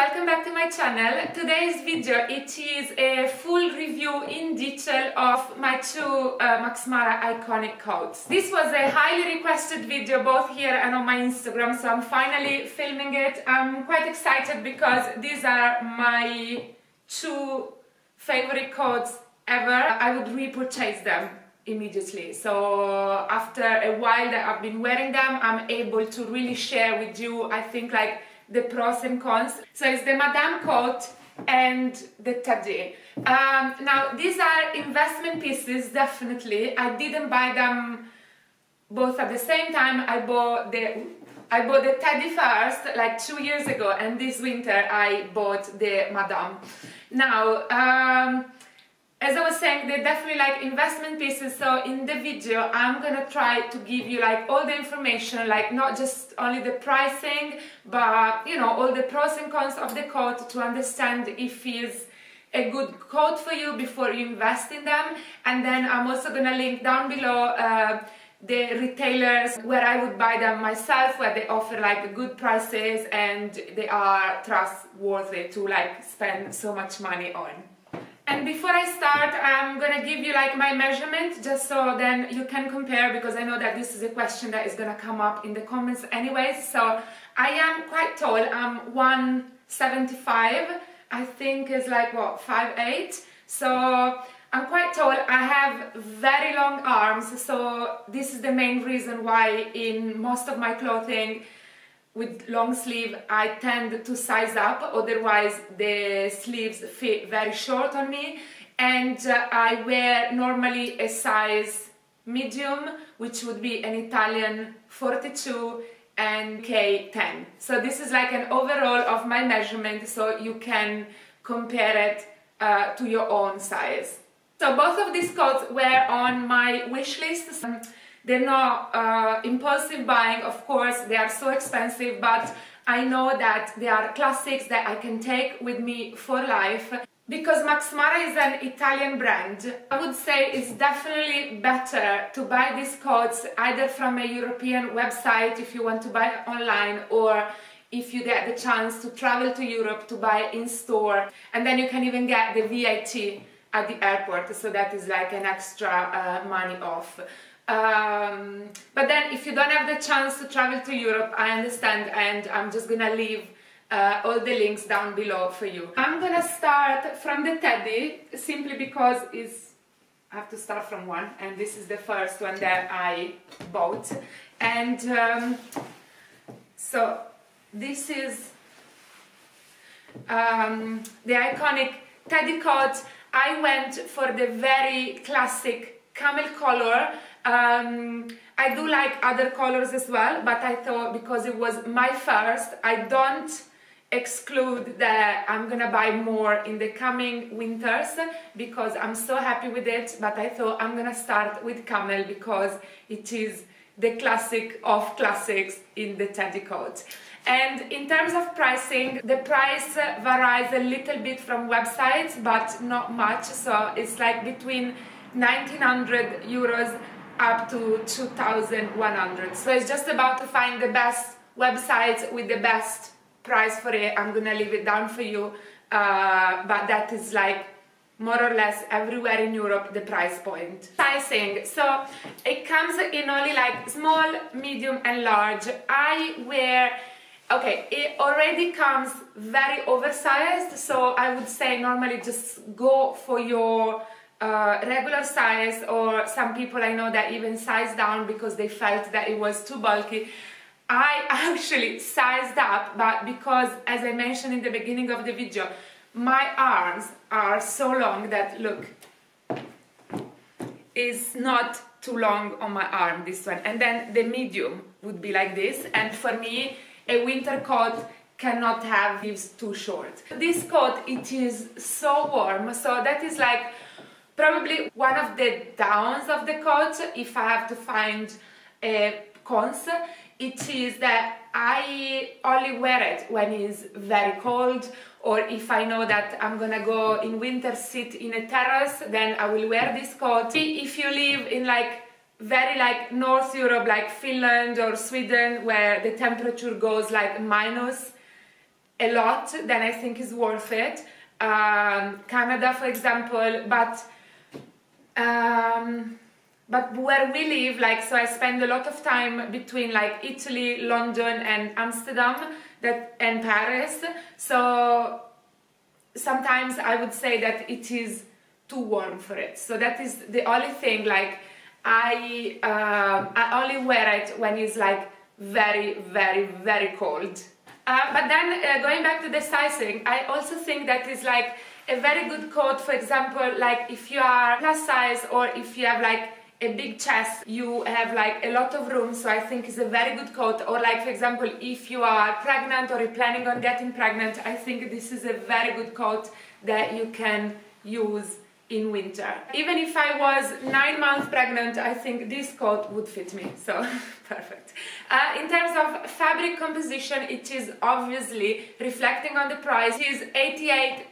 welcome back to my channel. Today's video it is a full review in detail of my two uh, Max Mara iconic coats. This was a highly requested video both here and on my Instagram so I'm finally filming it. I'm quite excited because these are my two favorite coats ever. I would repurchase them immediately. So after a while that I've been wearing them, I'm able to really share with you, I think like the pros and cons. So it's the Madame coat and the Teddy. Um, now these are investment pieces, definitely. I didn't buy them both at the same time. I bought the I bought the Teddy first, like two years ago, and this winter I bought the Madame. Now, um, as I was saying, they're definitely like investment pieces. So in the video, I'm gonna try to give you like all the information, like not just only the pricing, but you know, all the pros and cons of the coat to understand if it's a good coat for you before you invest in them. And then I'm also gonna link down below uh, the retailers where I would buy them myself, where they offer like good prices and they are trustworthy to like spend so much money on. And before I start, I'm gonna give you like my measurement just so then you can compare because I know that this is a question that is gonna come up in the comments anyways. So I am quite tall, I'm 175, I think is like what, 5'8". So I'm quite tall, I have very long arms, so this is the main reason why in most of my clothing with long sleeve I tend to size up. Otherwise the sleeves fit very short on me. And uh, I wear normally a size medium which would be an Italian 42 and UK10 so this is like an overall of my measurement so you can compare it uh, to your own size. So both of these coats were on my wish list they're not uh, impulsive buying, of course, they are so expensive, but I know that they are classics that I can take with me for life. Because Max Mara is an Italian brand, I would say it's definitely better to buy these coats either from a European website if you want to buy online or if you get the chance to travel to Europe to buy in store and then you can even get the VAT at the airport so that is like an extra uh, money off. Um, but then if you don't have the chance to travel to Europe, I understand and I'm just gonna leave uh, all the links down below for you. I'm gonna start from the teddy simply because it's, I have to start from one and this is the first one that I bought and um, so this is um, the iconic teddy coat. I went for the very classic camel color um, I do like other colors as well, but I thought because it was my first, I don't exclude that I'm gonna buy more in the coming winters because I'm so happy with it, but I thought I'm gonna start with camel because it is the classic of classics in the teddy coat. And in terms of pricing, the price varies a little bit from websites, but not much. So it's like between 1900 euros up to 2100 so it's just about to find the best websites with the best price for it. I'm gonna leave it down for you. Uh, but that is like more or less everywhere in Europe the price point. Sizing, so it comes in only like small, medium and large. I wear, okay, it already comes very oversized. So I would say normally just go for your uh, regular size or some people I know that even sized down because they felt that it was too bulky. I actually sized up but because as I mentioned in the beginning of the video my arms are so long that look is not too long on my arm this one and then the medium would be like this and for me a winter coat cannot have leaves too short. This coat it is so warm so that is like Probably one of the downs of the coat, if I have to find a cons, it is that I only wear it when it's very cold or if I know that I'm gonna go in winter sit in a terrace then I will wear this coat. If you live in like very like North Europe like Finland or Sweden where the temperature goes like minus a lot, then I think it's worth it. Um, Canada, for example, but um, but where we live, like, so I spend a lot of time between like Italy, London, and Amsterdam, that and Paris. So sometimes I would say that it is too warm for it. So that is the only thing. Like, I uh, I only wear it when it's like very, very, very cold. Uh, but then uh, going back to the sizing, I also think that is like a very good coat. For example, like if you are plus size or if you have like a big chest, you have like a lot of room, so I think it's a very good coat. Or like for example, if you are pregnant or you're planning on getting pregnant, I think this is a very good coat that you can use in winter. Even if I was nine months pregnant, I think this coat would fit me, so perfect. Uh, in terms of fabric composition, it is obviously reflecting on the price. It is 88%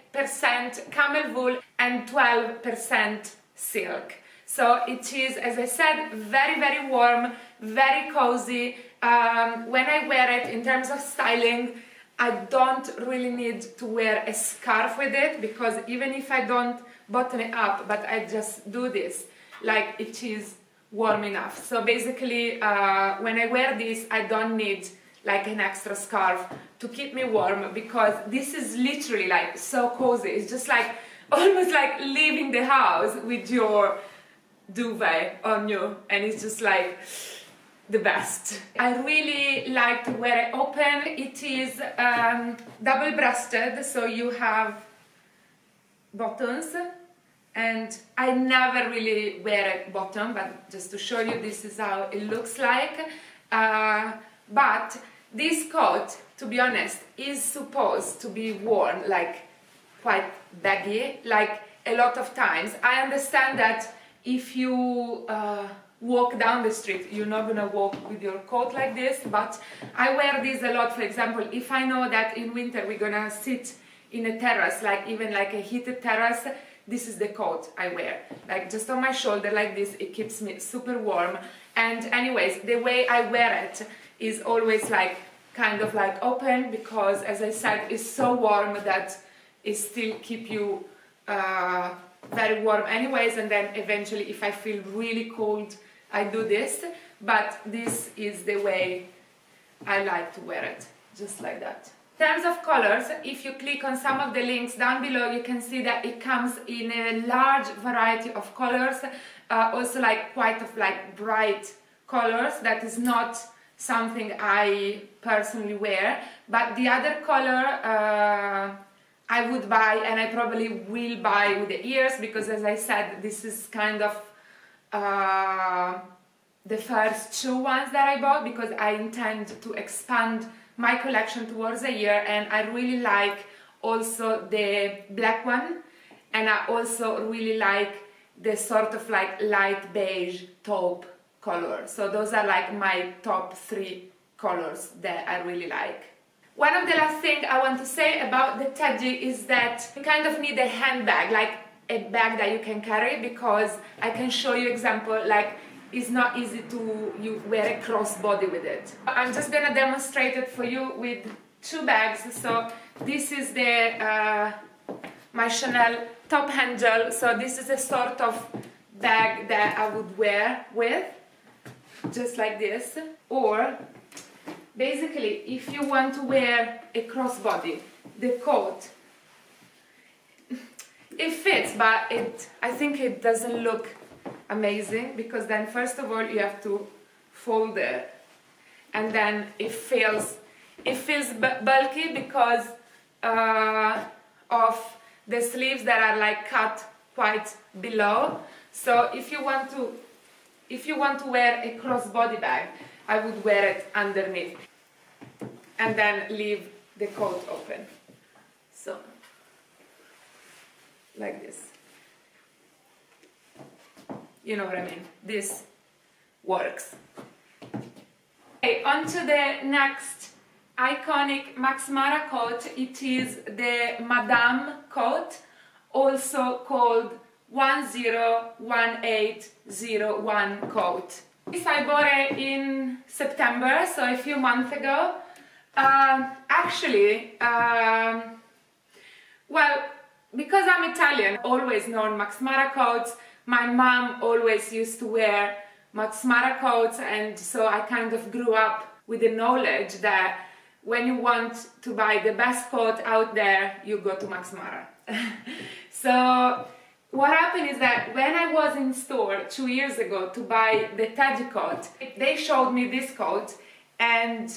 camel wool and 12% silk. So it is, as I said, very, very warm, very cozy. Um, when I wear it, in terms of styling, I don't really need to wear a scarf with it because even if I don't button it up, but I just do this, like it is warm enough. So basically, uh, when I wear this, I don't need like an extra scarf to keep me warm because this is literally like so cozy. It's just like almost like leaving the house with your duvet on you and it's just like the best. I really like to wear it open. It is um, double-breasted, so you have buttons and I never really wear a bottom but just to show you this is how it looks like uh, but this coat to be honest is supposed to be worn like quite baggy like a lot of times I understand that if you uh, walk down the street you're not gonna walk with your coat like this but I wear this a lot for example if I know that in winter we're gonna sit in a terrace like even like a heated terrace this is the coat I wear. Like just on my shoulder like this, it keeps me super warm. And anyways, the way I wear it is always like kind of like open because as I said, it's so warm that it still keep you uh, very warm anyways. And then eventually if I feel really cold, I do this. But this is the way I like to wear it, just like that. In terms of colors, if you click on some of the links down below, you can see that it comes in a large variety of colors, uh, also like quite of like bright colors. That is not something I personally wear, but the other color uh, I would buy and I probably will buy with the ears because as I said, this is kind of uh, the first two ones that I bought because I intend to expand my collection towards a year and I really like also the black one and I also really like the sort of like light beige taupe color. So those are like my top three colors that I really like. One of the last things I want to say about the Teddy is that you kind of need a handbag, like a bag that you can carry because I can show you example like it's not easy to you wear a crossbody with it. I'm just gonna demonstrate it for you with two bags. So this is the uh, my Chanel top handle. So this is a sort of bag that I would wear with, just like this. Or basically, if you want to wear a crossbody, the coat, it fits, but it I think it doesn't look amazing because then first of all you have to fold it and then it feels it feels bulky because uh, of the sleeves that are like cut quite below so if you want to if you want to wear a crossbody bag I would wear it underneath and then leave the coat open so like this you know what I mean? This works. Okay, on to the next iconic Max Mara coat. It is the Madame coat, also called 101801 coat. This I bought it in September, so a few months ago. Um, actually, um, well, because I'm Italian, always known Max Mara coats. My mom always used to wear Max Mara coats, and so I kind of grew up with the knowledge that when you want to buy the best coat out there, you go to Max Mara. so what happened is that when I was in store two years ago to buy the Teddy coat, they showed me this coat and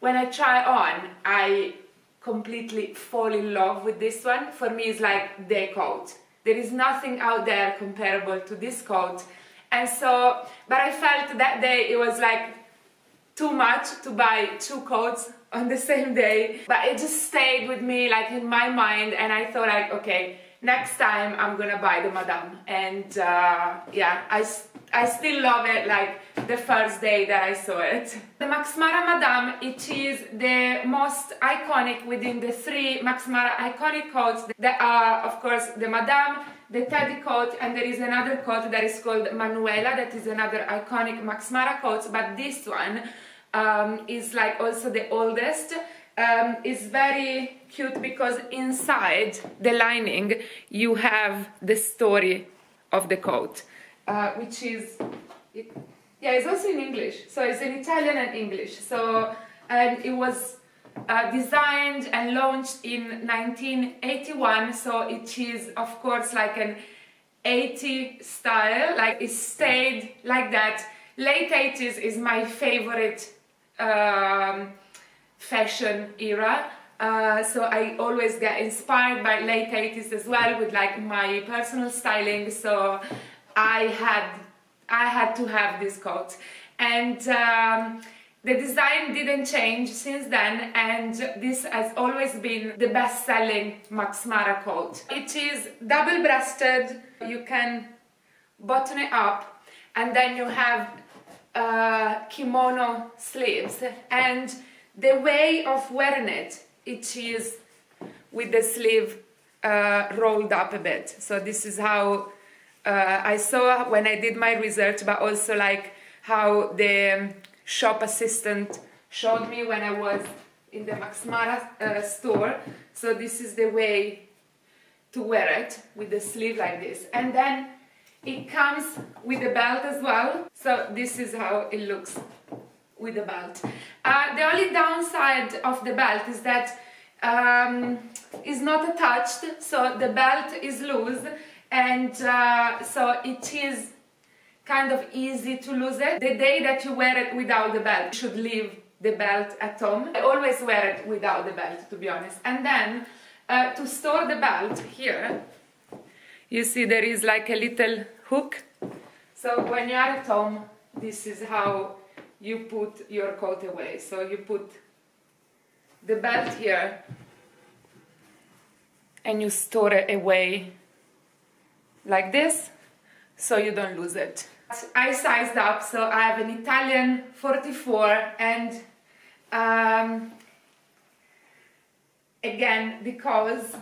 when I try on, I completely fall in love with this one. For me, it's like the coat. There is nothing out there comparable to this coat. And so, but I felt that day it was like too much to buy two coats on the same day. But it just stayed with me like in my mind and I thought like, okay, next time I'm gonna buy the Madame. And uh, yeah, I, I still love it like the first day that I saw it. The Max Mara Madame, it is the most iconic within the three Max Mara iconic coats that are of course the Madame, the Teddy coat and there is another coat that is called Manuela that is another iconic Max Mara coat but this one um, is like also the oldest um, is very cute because inside the lining you have the story of the coat, uh, which is, it, yeah, it's also in English. So it's in Italian and English. So and it was uh, designed and launched in 1981. So it is, of course, like an 80 style. Like it stayed like that. Late 80s is my favorite. Um, fashion era. Uh, so I always get inspired by late 80s as well with like my personal styling. So I had I had to have this coat, and um, the design didn't change since then. And this has always been the best-selling Max Mara coat. It is double-breasted. You can button it up, and then you have uh, kimono sleeves and the way of wearing it, it is with the sleeve uh, rolled up a bit. So this is how uh, I saw when I did my research, but also like how the shop assistant showed me when I was in the Max Mara uh, store. So this is the way to wear it with the sleeve like this. And then it comes with a belt as well. So this is how it looks with the belt. Uh, the only downside of the belt is that um, is not attached, so the belt is loose and uh, so it is kind of easy to lose it. The day that you wear it without the belt, you should leave the belt at home. I always wear it without the belt, to be honest. And then uh, to store the belt here, you see there is like a little hook. So when you're at home, this is how you put your coat away. So you put the belt here and you store it away like this so you don't lose it. I sized up, so I have an Italian 44 and um, again because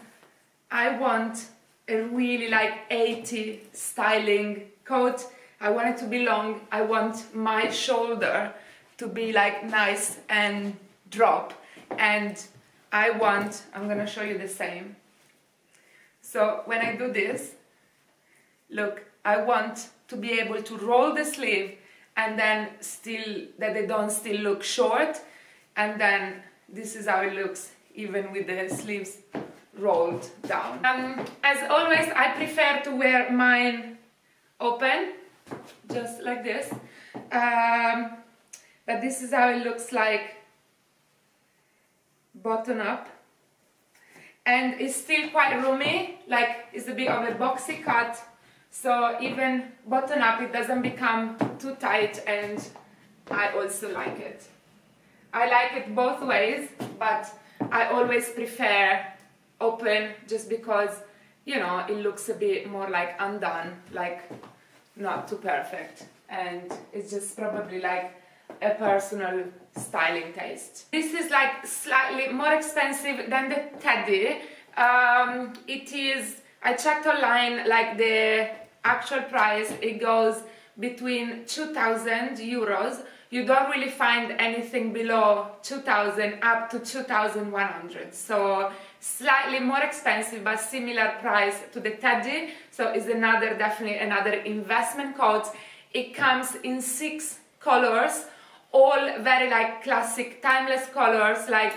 I want a really like 80 styling coat I want it to be long. I want my shoulder to be like nice and drop. And I want, I'm gonna show you the same. So when I do this, look, I want to be able to roll the sleeve and then still, that they don't still look short. And then this is how it looks, even with the sleeves rolled down. Um, as always, I prefer to wear mine open just like this. Um, but this is how it looks like button up. And it's still quite roomy, like it's a bit of a boxy cut. So even button up, it doesn't become too tight and I also like it. I like it both ways, but I always prefer open just because, you know, it looks a bit more like undone, like not too perfect and it's just probably like a personal styling taste. This is like slightly more expensive than the Teddy. Um, it is, I checked online like the actual price, it goes between 2000 euros you don't really find anything below 2000 up to 2100 so slightly more expensive but similar price to the teddy. So it's another definitely another investment coat. It comes in six colors all very like classic timeless colors like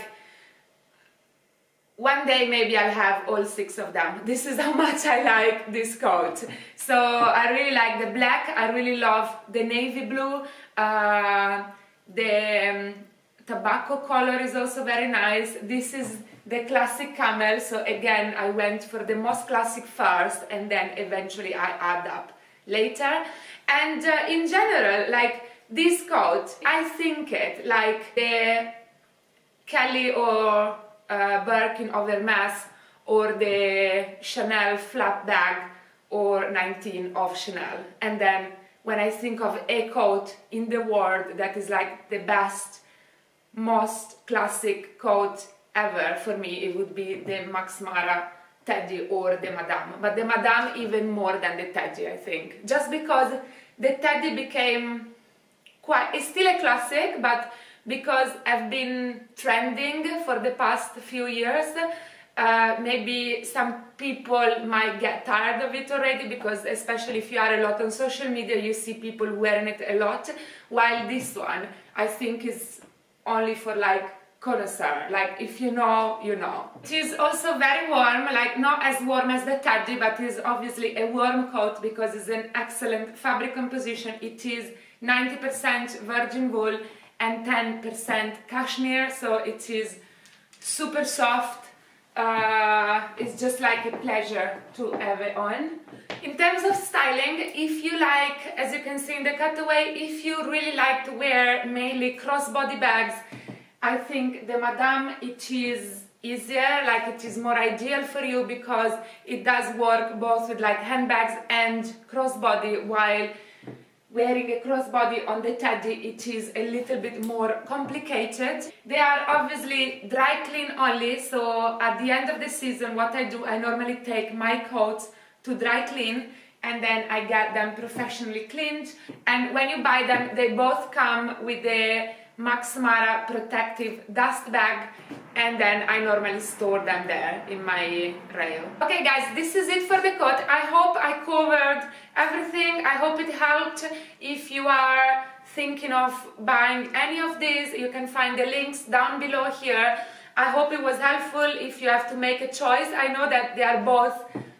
one day maybe I'll have all six of them. This is how much I like this coat. So I really like the black, I really love the navy blue, uh, the um, tobacco color is also very nice. This is the classic camel, so again I went for the most classic first and then eventually I add up later. And uh, in general, like this coat, I think it like the Kelly or uh, Birkin of Hermes or the Chanel flap bag or 19 of Chanel. And then when I think of a coat in the world that is like the best, most classic coat ever for me, it would be the Max Mara Teddy or the Madame. But the Madame even more than the Teddy, I think. Just because the Teddy became quite, it's still a classic, but because I've been trending for the past few years. Uh, maybe some people might get tired of it already because especially if you are a lot on social media you see people wearing it a lot while this one I think is only for like connoisseur like if you know you know. It is also very warm like not as warm as the teddy but is obviously a warm coat because it's an excellent fabric composition. It is 90% virgin wool and 10% cashmere so it is super soft uh, it's just like a pleasure to have it on. In terms of styling if you like as you can see in the cutaway if you really like to wear mainly crossbody bags I think the Madame it is easier like it is more ideal for you because it does work both with like handbags and crossbody while wearing a crossbody on the teddy it is a little bit more complicated. They are obviously dry clean only so at the end of the season what I do I normally take my coats to dry clean and then I get them professionally cleaned. And when you buy them they both come with the Max Mara protective dust bag and then I normally store them there in my rail. Okay guys, this is it for the coat. I hope I covered everything. I hope it helped. If you are thinking of buying any of these, you can find the links down below here. I hope it was helpful if you have to make a choice. I know that they are both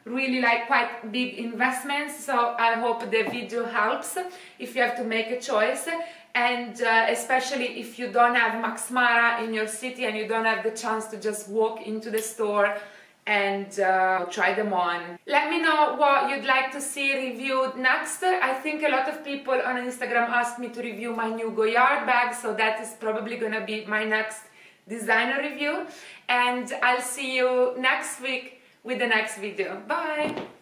really like quite big investments so I hope the video helps if you have to make a choice and uh, especially if you don't have Max Mara in your city and you don't have the chance to just walk into the store and uh, try them on. Let me know what you'd like to see reviewed next. I think a lot of people on Instagram asked me to review my new Goyard bag, so that is probably gonna be my next designer review. And I'll see you next week with the next video. Bye!